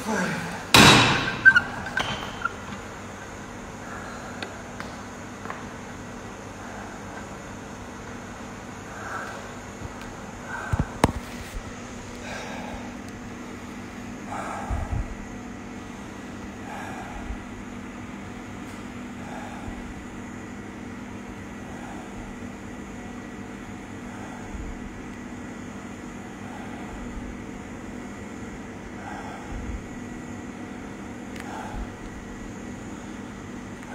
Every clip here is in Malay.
for you.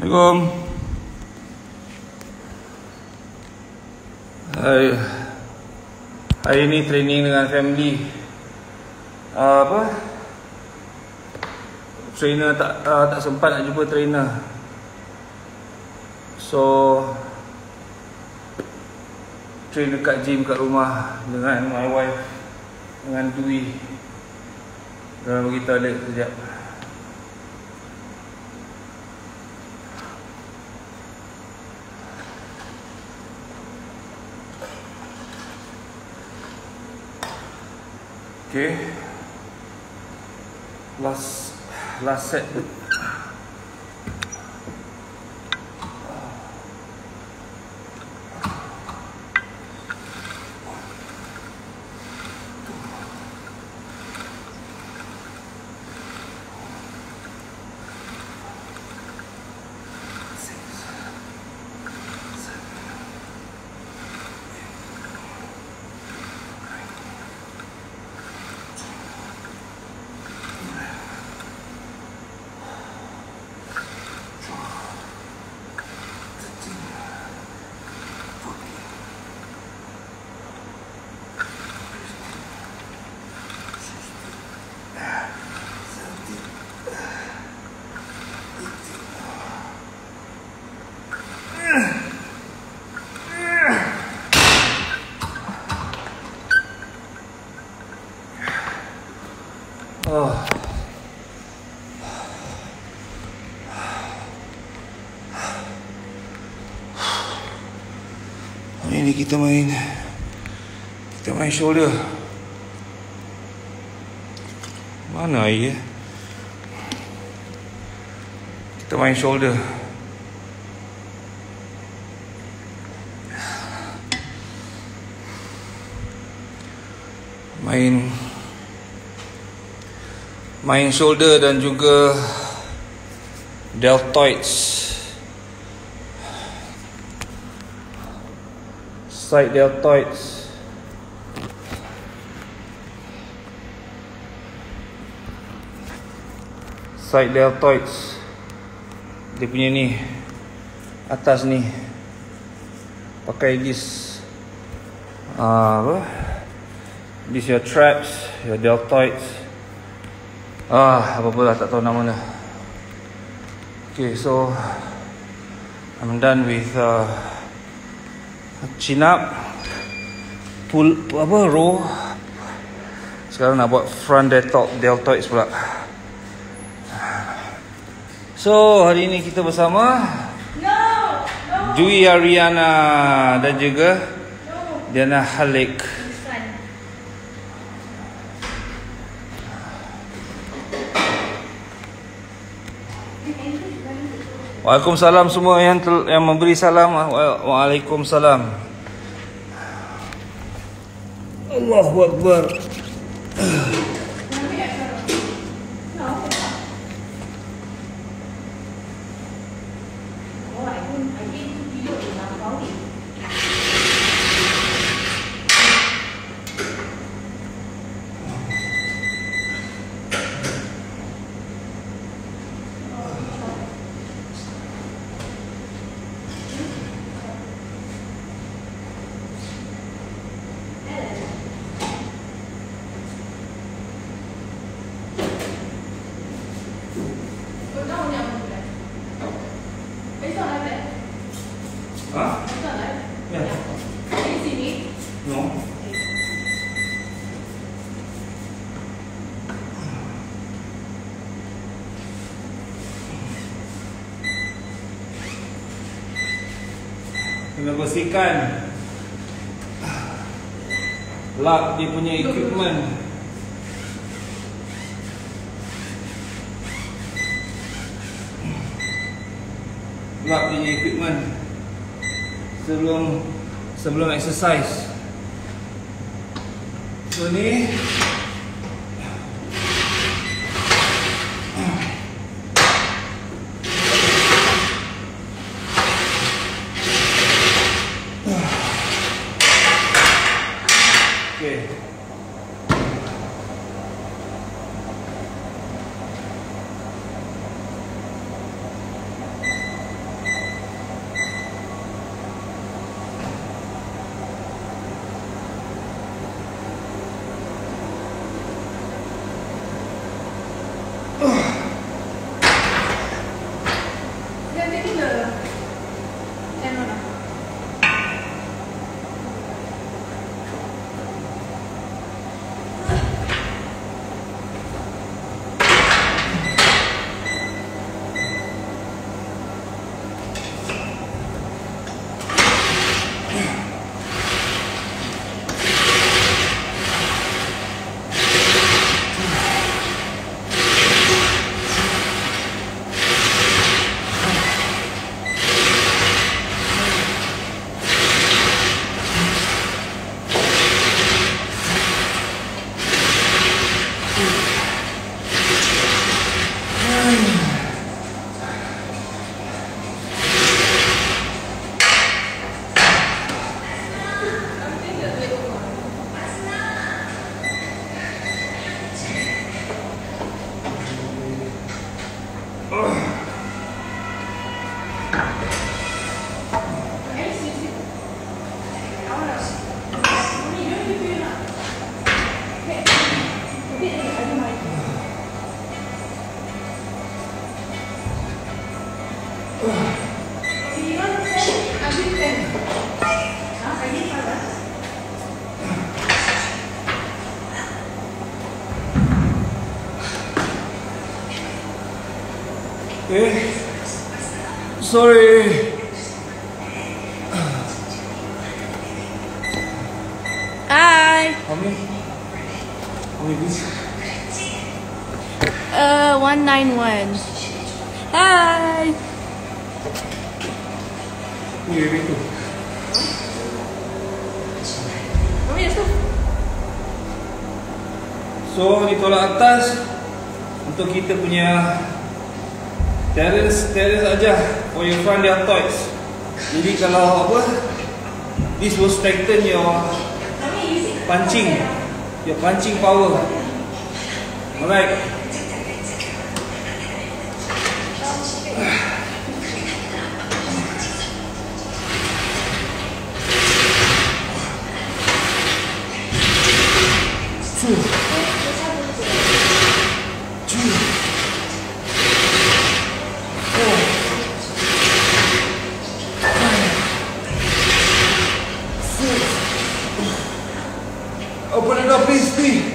Assalamualaikum. Hari, hari ni training dengan family. Uh, apa? Trainer tak uh, tak sempat nak jumpa trainer. So train dekat gym kat rumah dengan my wife dengan Dwi. Dan bagi tahu dia sekejap. Okay. Last last set. Oh. Hari ni kita main Kita main shoulder Mana air? Kita main shoulder Main Main shoulder dan juga Deltoids. Side deltoids. Side deltoids. Dia punya ni Atas ni Pakai this uh, Apa? This your traps Your deltoids Ah, apa-apa lah tak tahu nama dah Okay, so I'm done with uh, Chin up Pull, apa, row. Sekarang nak buat front deltoid, deltoids pula. So, hari ni kita bersama No, no. Dwi Ariana dan juga Diana Halik Waalaikumsalam semua yang tel- yang memberi salam. Wa- Waalaikumsalam. Allahu Akbar. membersihkan lap dia punya equipment. Lap dia punya equipment sebelum sebelum exercise. So ni Okay. Sorry. Hi. How many? How many this? Uh, 191. Hi. Ni tu. Mami, dah stop. So ditolak atas untuk kita punya terrace terrace aja for your front deltoids. Jadi kalau apa this will strengthen your punching your punching power. Alright. Open it up, please, please.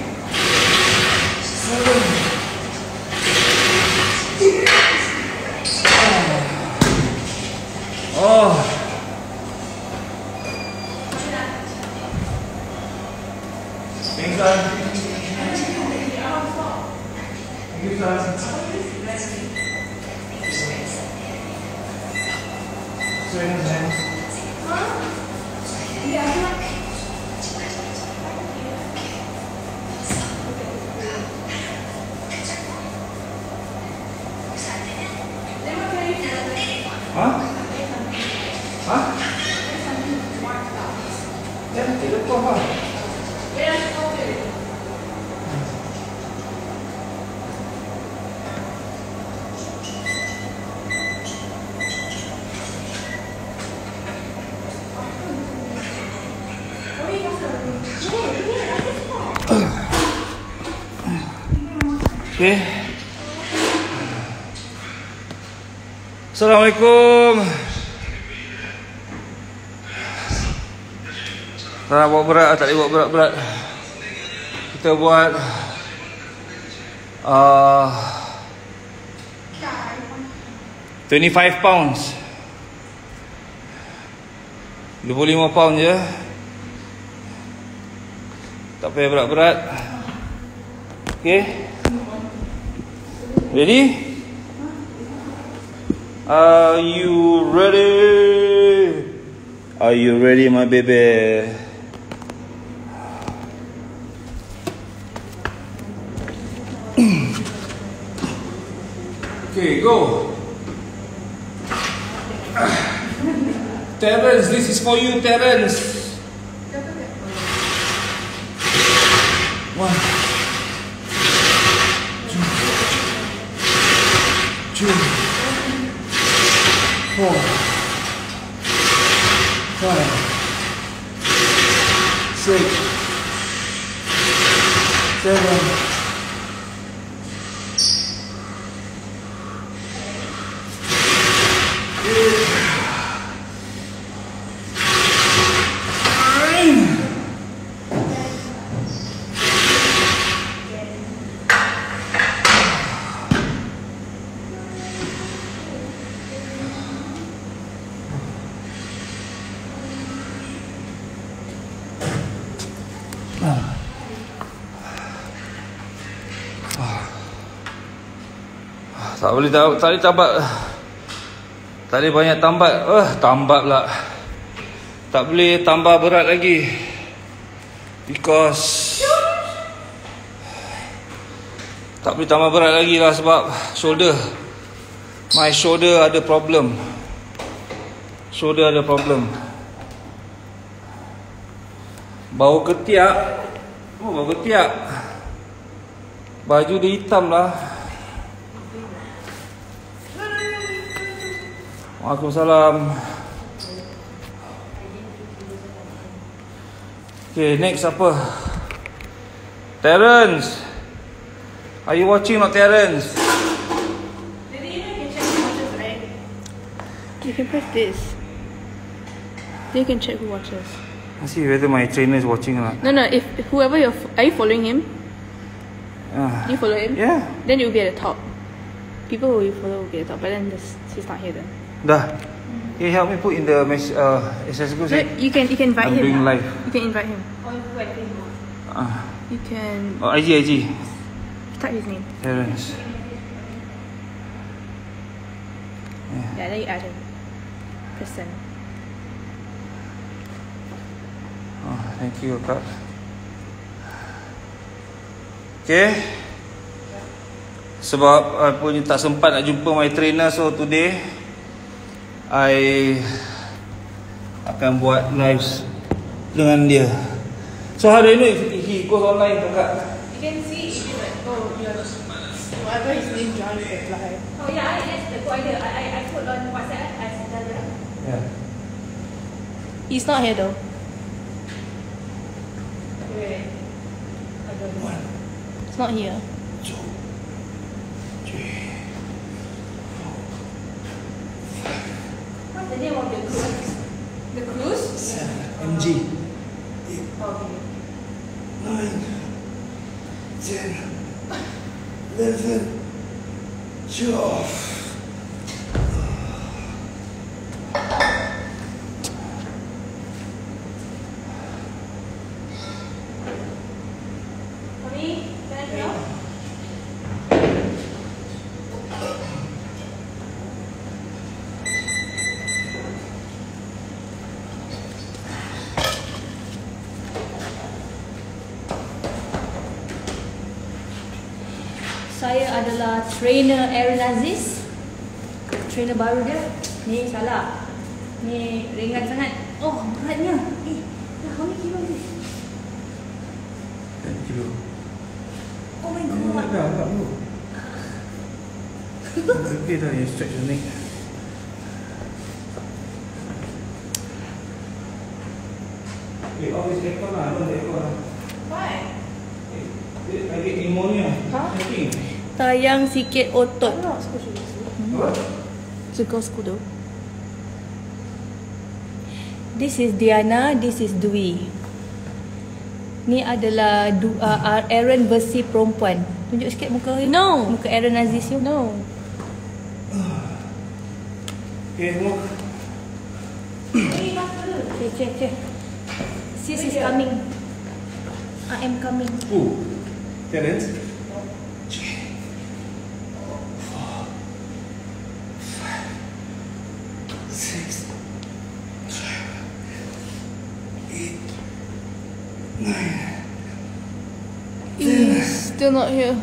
Okay. Assalamualaikum. Tak nak bawa berat, tak boleh bawa berat-berat. Kita buat uh, 25 pounds. 25 pound je. Tak payah berat-berat. Okay. Ready? Are you ready? Are you ready, my baby? okay, go. Terence, this is for you, Terence. Tchau, mais. Tak boleh tak tadi tambat. Tadi banyak tambat. Eh, tambat pula. Tak boleh tambah berat lagi. Because tak boleh tambah berat lagi lah sebab shoulder. My shoulder ada problem. Shoulder ada problem. Bau ketiak. Oh, bau ketiak. Baju dia hitam lah. Waalaikumsalam. Okay, next apa? Terence. Are you watching not Terence? Jadi you know you can the watches, right? You can press this. Then you can check who watches. I see whether my trainer is watching or not. No, no. If whoever you're, f- are you following him? Ah, Do you follow him? yeah. Then you'll be at the top. People who you follow will be at the top, but then this, he's not here then. Dah. Can you help me put in the mess uh SS group? So you can you can invite I'm him. doing live. You can invite him. Or you wait, wait. Ah. You can Oh, IG IG. type his name. Terence. Yeah, then you add him. Send. Oh, thank you kak. Okay. Sebab I pun tak sempat nak jumpa my trainer so today I akan buat live dengan dia. So how do you know if, if he goes online kakak? You can see if you like, oh, you're Whatever his name, John reply. Oh yeah, that's the good idea. I, I, I put on WhatsApp, I send her. Yeah. He's not here though. Wait. I don't know. It's not here. The name of the cruise? The cruise? MG. Okay. Nine, ten, eleven, twelve. Adalah trainer Aaron Aziz Trainer baru dia Ni salah Ni ringan sangat Oh beratnya Eh dah how many kilo ni Ten kilo. Oh my Oh, god dah, agak dulu. Okay dah, you stretch your neck. Eh, off this aircon lah, don't aircon lah. Why? Eh, I get pneumonia. Huh? I think. Tayang sikit otot. Not supposed to do this. Is Diana, this is Dwi. Ni adalah du, uh, Aaron versi perempuan. Tunjuk sikit muka you. No. Muka Aaron Aziz you. No. Okay, semua. Okay, okay, okay. Sis is coming. I am coming. Who? Terence? He's still not here.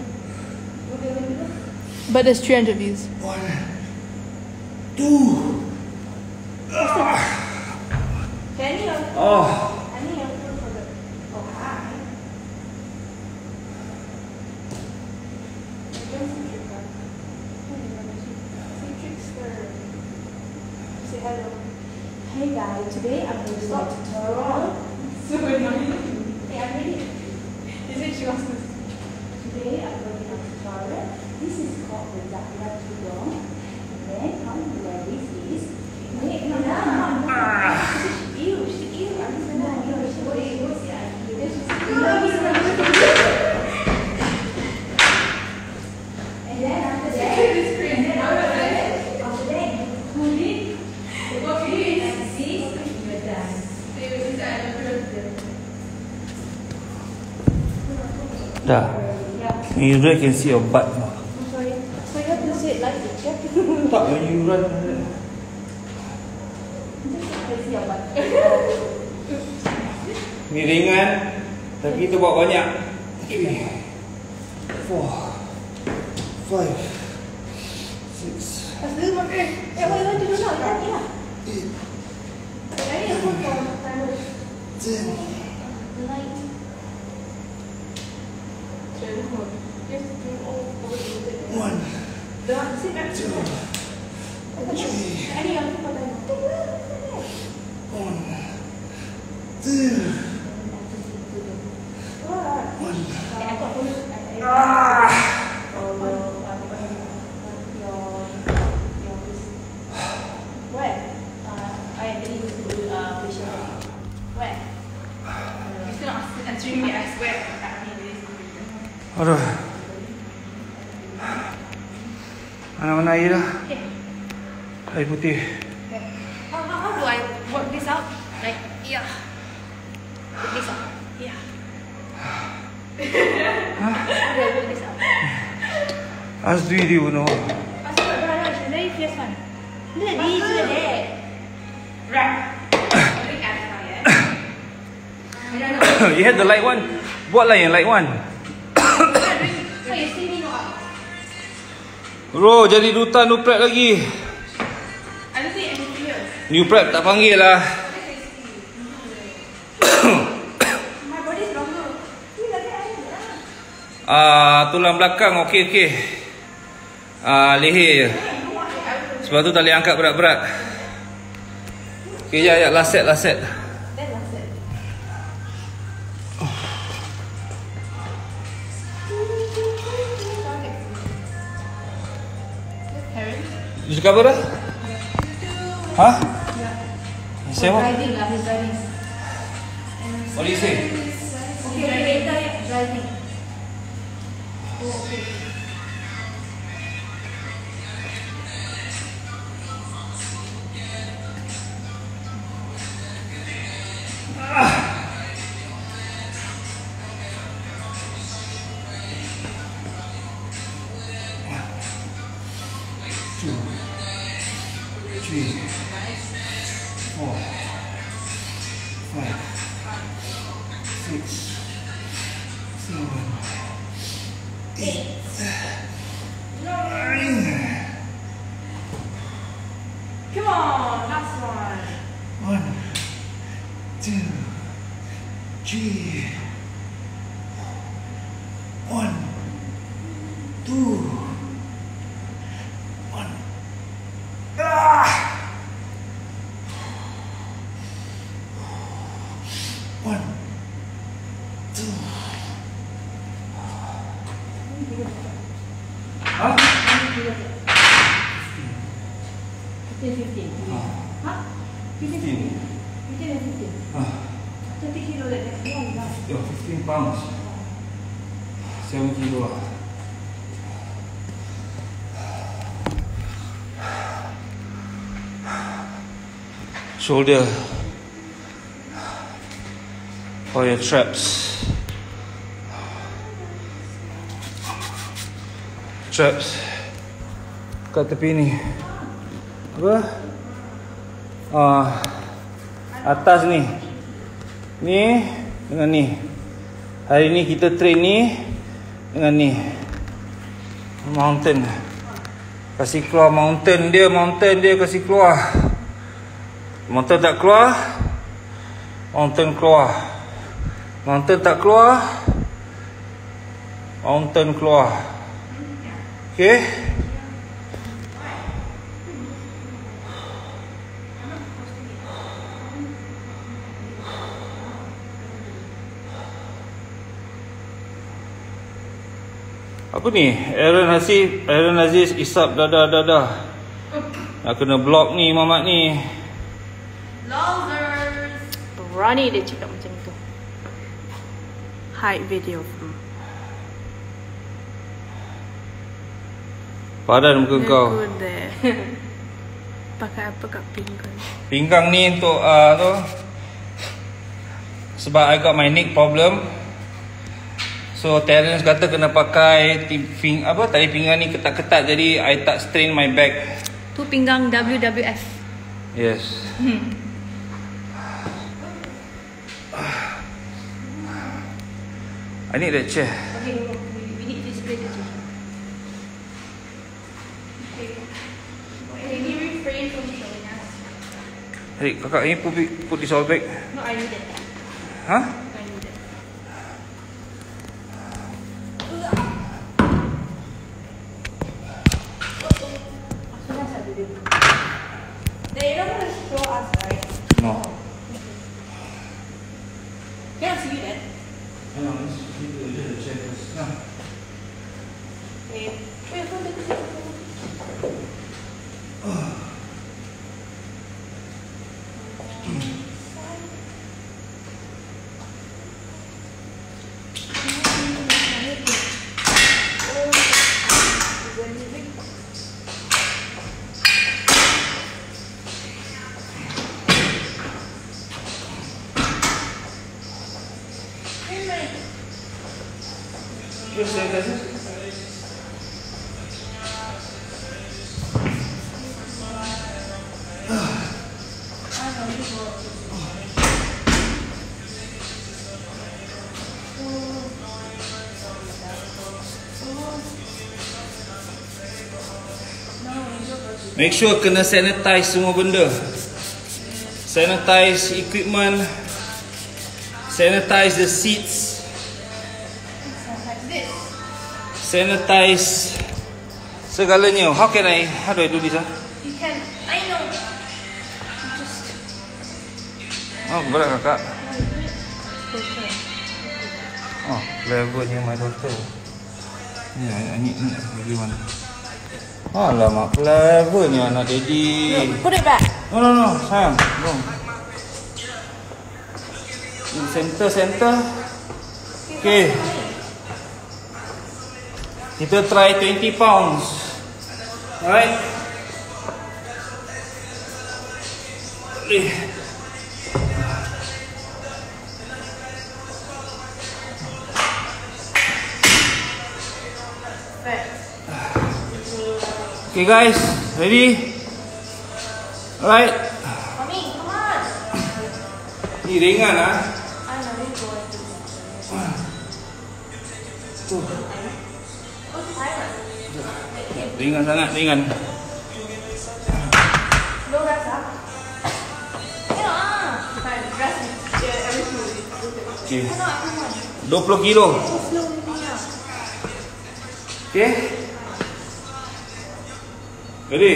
But there's 300 views. One, two. Kenny, Oh, I need You really can see your butt. I'm sorry. So you have to say it like this, yeah? Tak, when you run. Just I see your butt. Ni ringan, tapi kita buat banyak. Three, four, five, six, Lepas tu makan. Eh, what you want to do now? Yeah, yeah. eight, I need a phone for timer. ten. The light. One, The sit back. two, three, I need a phone for timer. one, two, What? one. I got phone. I- I- Oh, your- your this. Where? Uh, I really used to do uh, facial therapy. Where? You're still not answering me, I swear. I mean, it is. Aduh. Mana-mana air dah. Okay. Air putih. How, how, how do I work this out? Like, yeah. Work this out. Yeah. how do I work this out? Ask Dwi dia pun awak. Ask she's very fierce one. Look at this, look at that. Right. You had the light one. Buatlah yang light one. Bro, jadi duta new prep lagi. New prep tak panggil lah. It. Ah, tulang belakang okey okey. Ah, leher je. Sebab tu tak boleh angkat berat-berat. Okey, ya ya last set last set. Cakap apa dah? Ha? He's driving. What do you say? Okay, later, driving. Oh, okay. Two, three. Shoulder for your traps. Traps kat tepi ni. Apa? Ah, atas ni. Ni Dengan ni Hari ni kita train ni Dengan ni Mountain Kasih keluar mountain dia Mountain dia kasih keluar Mountain tak keluar Mountain keluar Mountain tak keluar Mountain keluar Okay Apa ni? Aaron Hasif, Aaron Aziz isap dadah. Nak kena block ni mamat ni. Losers. Berani dia cakap macam tu. Hide video. Padan muka kau. Good there. Pakai apa kat pinggan? Pinggang ni untuk uh, tu. Sebab I got my neck problem. So Terence kata kena pakai ping, apa tali pinggang ni ketat-ketat jadi I tak strain my back. Tu pinggang WWF. Yes. I need that chair. Okay, we, need this place too. Can you refrain from showing us? Hey, kakak ni put, put this all back. No, I need it. Huh? I need it. They're not gonna show us, right? No. Can't see that. Hang on, let's need to adjust the chair first. No. Wait, wait, hold it. Make sure kena sanitize semua benda. Sanitize equipment. Sanitize the seats. Sanitize segalanya. How can I? How do I do this? Ah? You can. I know. Oh, berat kakak. Oh, levelnya my daughter. Ni, ni, ni, bagaimana? Alamak, clevernya anak daddy. Put it back. No, no, no, sayang. In center, center. Okay. Kita try 20 pounds. Alright. Boleh. Okay guys, ready? Alright. Mommy, come on. Ni ringan ah. I know Ringan sangat, ringan. No rest up. Yeah. Fine, rest. Yeah, everything will be. Okay. Come on, come on. 20 kilo. So slow with me now. Okay. Ready?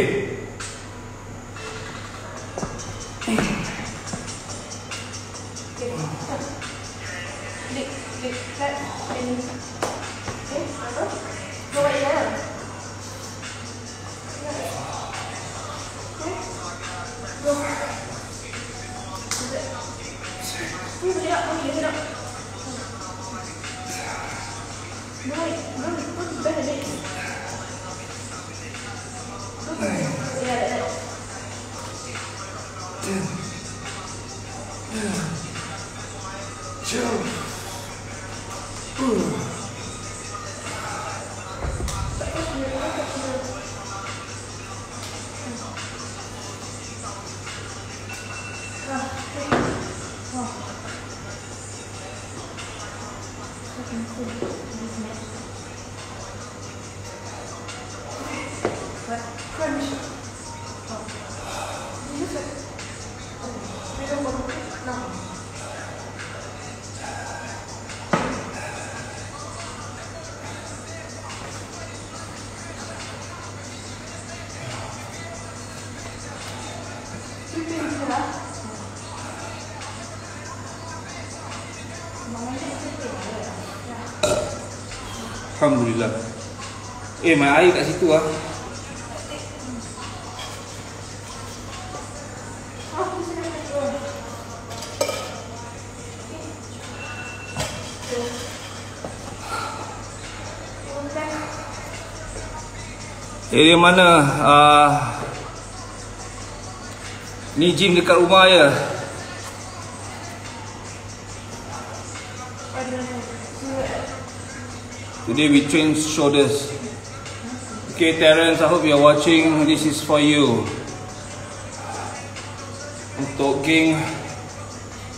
Lick, lick, clap, and okay, Eh, main air kat situ ah. Oh, go. Area mana? Uh, ni gym dekat rumah ya. Today we train shoulders. Okay, Terence, I hope you're watching. This is for you. Untuk geng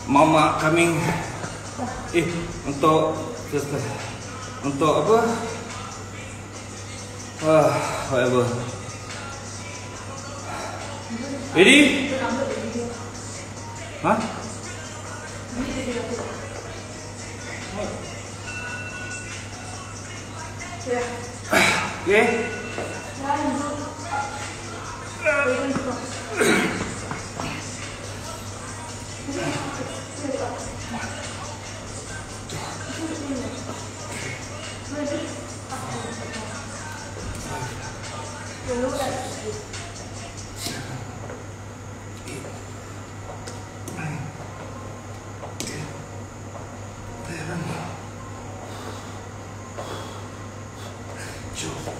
Mama coming. Eh, untuk untuk apa? Ah, whatever. Ready? Huh? Okay. Okay,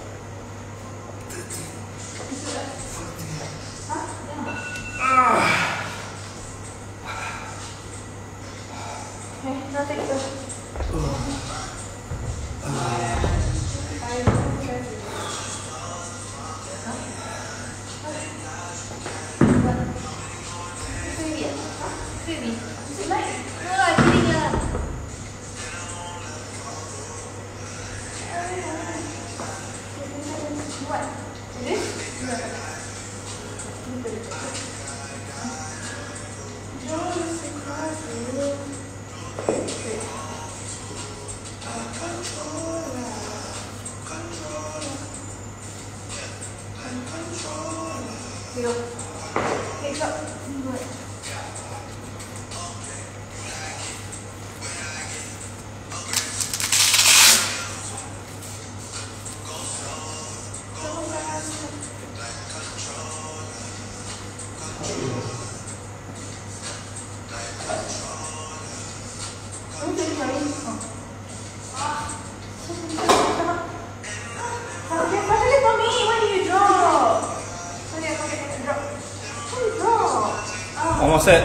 More set.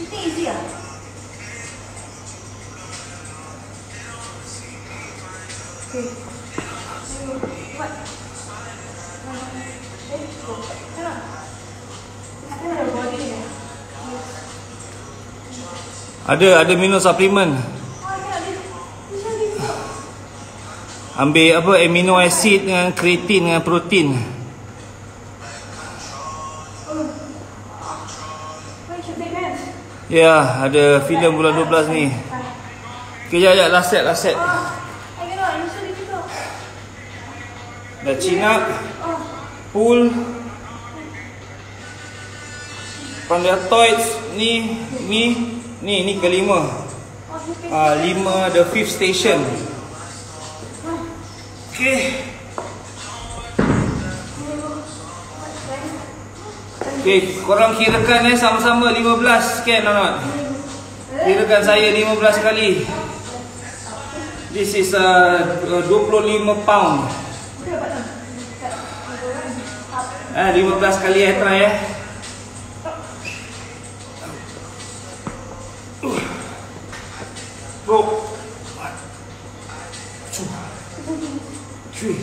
You think easy ah? Okay. So, what? Eh, go. It's body eh. Ada ada minum suplemen. Ambil apa amino acid dengan kreatin dengan protein. Ya, ada filem bulan 12 ni. Okay, jap, last set, last set. Oh. Dah chin up, Oh, pull. Pandatoids ni, ni, ni, ni kelima. oh. Ah, lima the fifth station. Okay. Okay, korang kirakan eh sama-sama 15 kan anak? Kirakan saya 15 kali. This is uh, uh, 25 pound. Eh, 15 kali eh try eh. Go. One, two, three,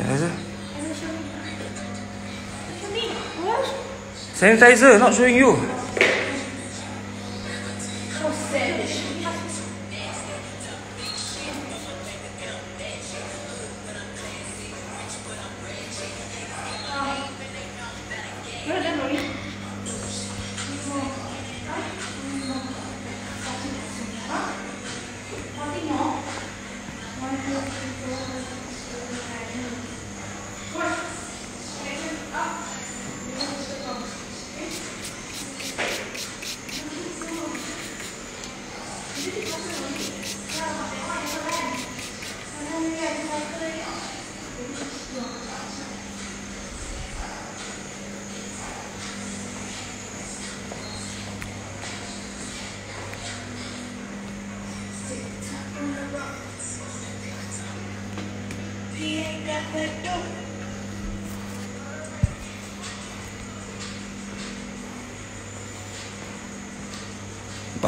Sanitizer. Sanitizer, not showing you.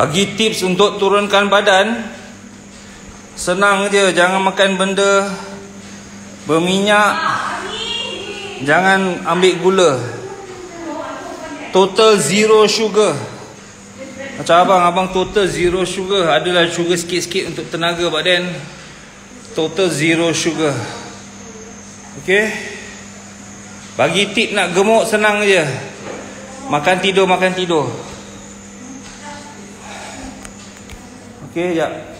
Bagi tips untuk turunkan badan Senang je. Jangan makan benda Berminyak. Jangan ambil gula. Total zero sugar. Macam abang Abang total zero sugar. Adalah sugar sikit-sikit untuk tenaga badan. Total zero sugar. Okay Bagi tip nak gemuk senang je. Makan tidur Makan tidur Oke, ya.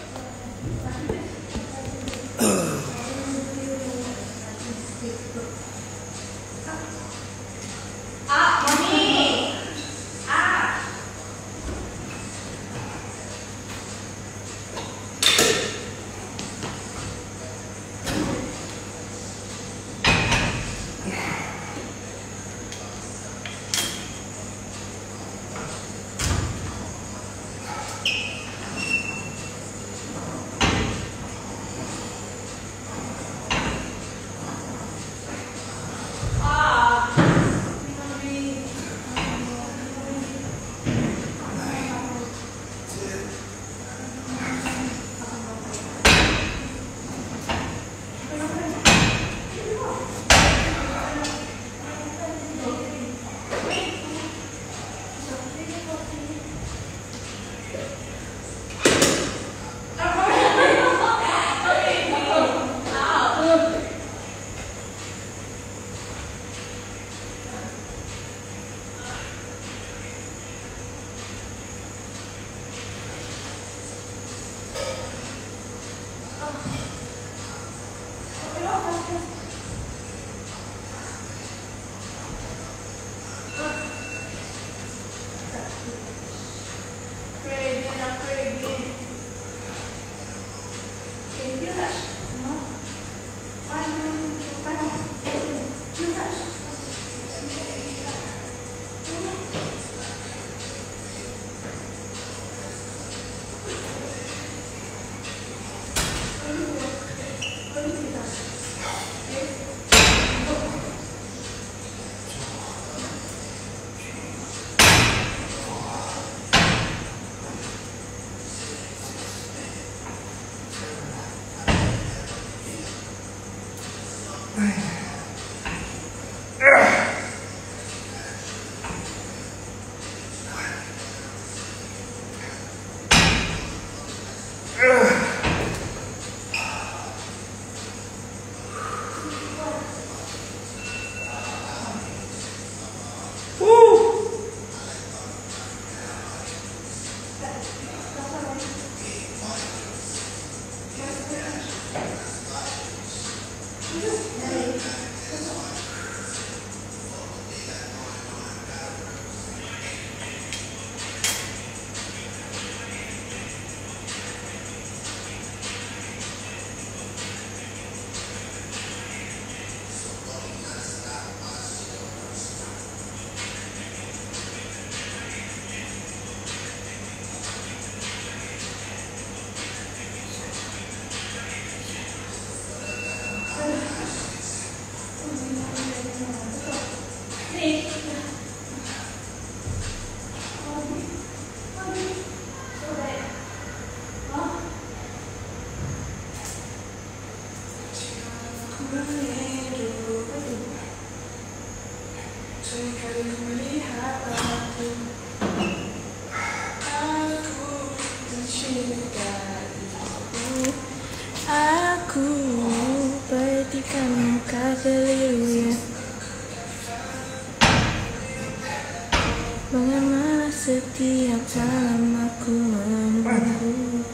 Bagaimana setiap malam aku menunggu?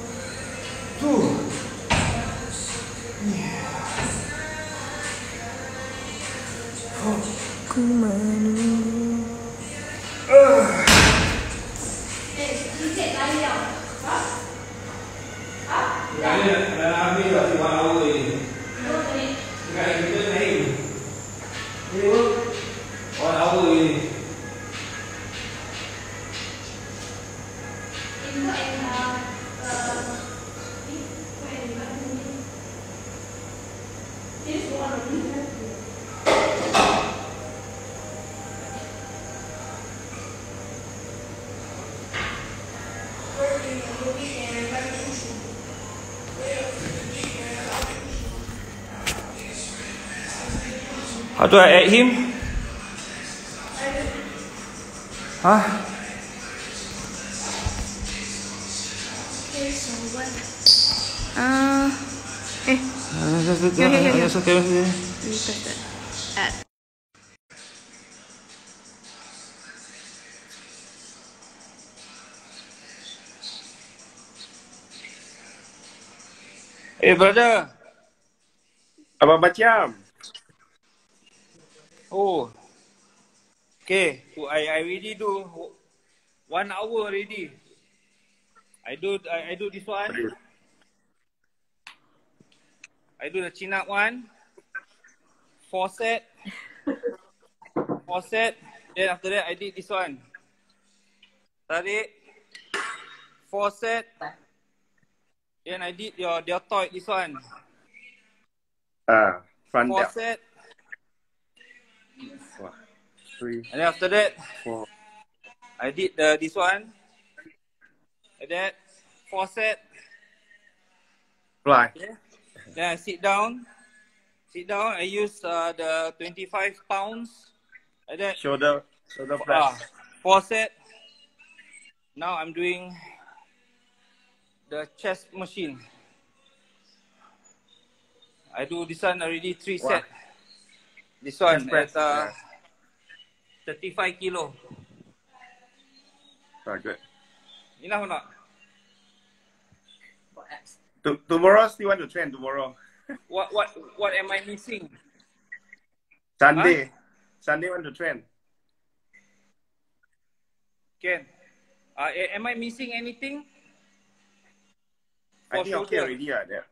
Tuh. Ku menunggu Kali dah habis dah si one hour ni. Sekarang kita naik. Ni apa? One hour ni. How do I add him? Huh? Ah, eh, okay. press that. Add. Hey brother. Apa macam? Oh. Okay, I I already do one hour already. I do I, I do this one. I do the chin up one. Four set. Four set. Then after that I did this one. Tarik. Four set. Then I did your deltoid this one. Ah, front Four delt. set. Wah, Three, And then after that four. I did the this one. Like that. Four set. Fly. Okay. Then I sit down. Sit down. I use uh, the 25 pounds. Like that. Shoulder, shoulder Ah, press. four set. Now I'm doing the chest machine. I do this one already three Wow. set. This one Chest press, at uh, 35 kilo. Ah, good. Enough or not? To- tomorrow still want to train tomorrow. What what what am I missing? Sunday. Sunday want to train. Ken, uh, am I missing anything? I For think okay shoulder. already. Yeah, there.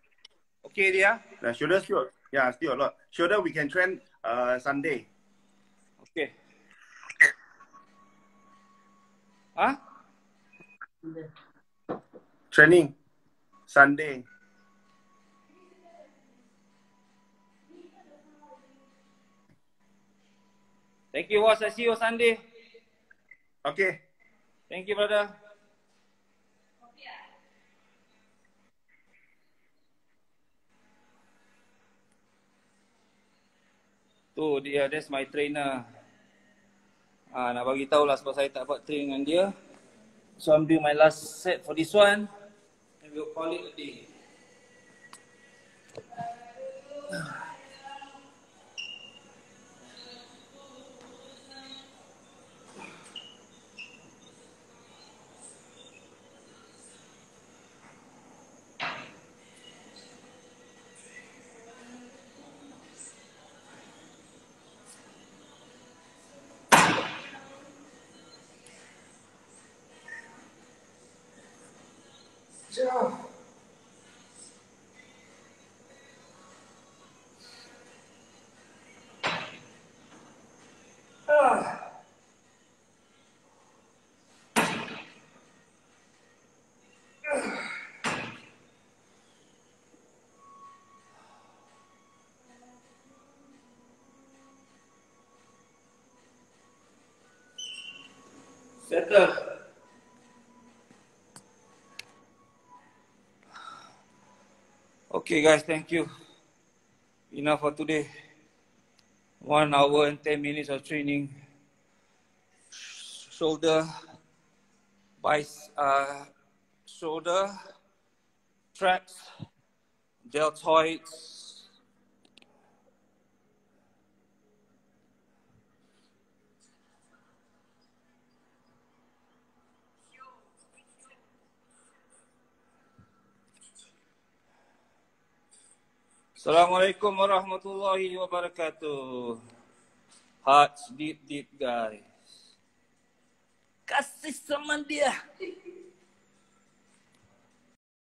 Okay, dia. The shoulder still, yeah, still a lot. Shoulder we can train uh Sunday. Okay. Huh? Training Sunday. Thank you, boss. I see you Sunday. Okay. Thank you, brother. Tu dia, that's my trainer. Ah, nak bagi tahu lah sebab saya tak dapat train dengan dia. So I'm doing my last set for this one. And we'll call it a day. 这样啊嗯这个 Okay guys, thank you. Enough for today. One hour and ten minutes of training. shoulder, bice, uh, shoulder, traps, deltoids. Assalamualaikum warahmatullahi wabarakatuh. Hearts deep deep guys. Kasih sama dia.